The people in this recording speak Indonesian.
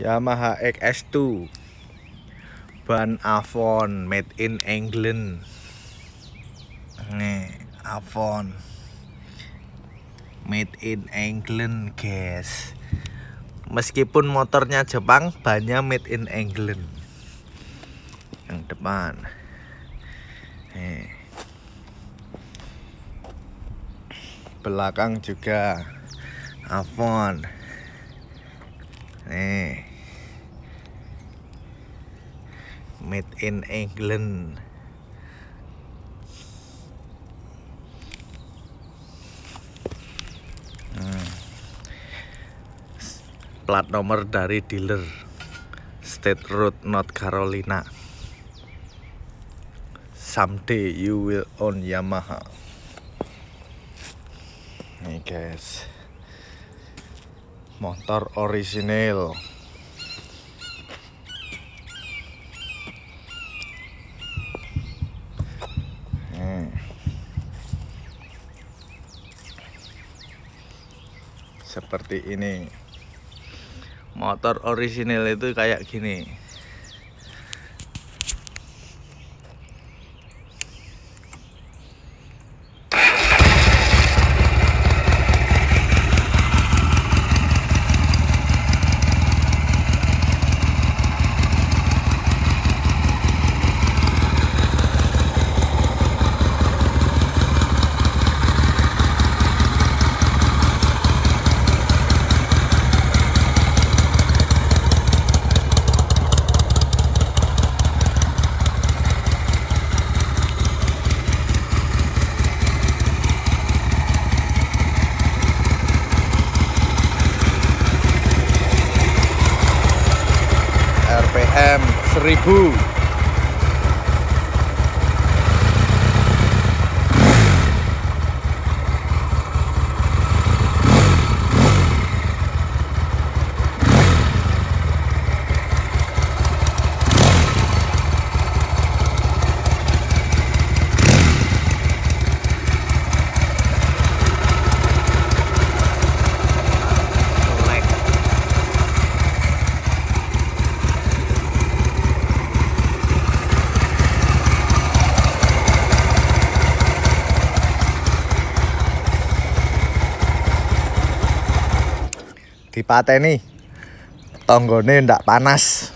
Yamaha XS2 ban Avon made in England. Nih Avon. Made in England guys. Meskipun motornya Jepang bannya made in England. Yang depan. Nih. Belakang juga Avon. Nih made in England. Hmm. plat nomor dari dealer. State Road North Carolina. Someday you will own Yamaha. Nih guys. Motor orisinil seperti ini. Motor orisinil itu kayak gini RPM dipateni tonggone ndak panas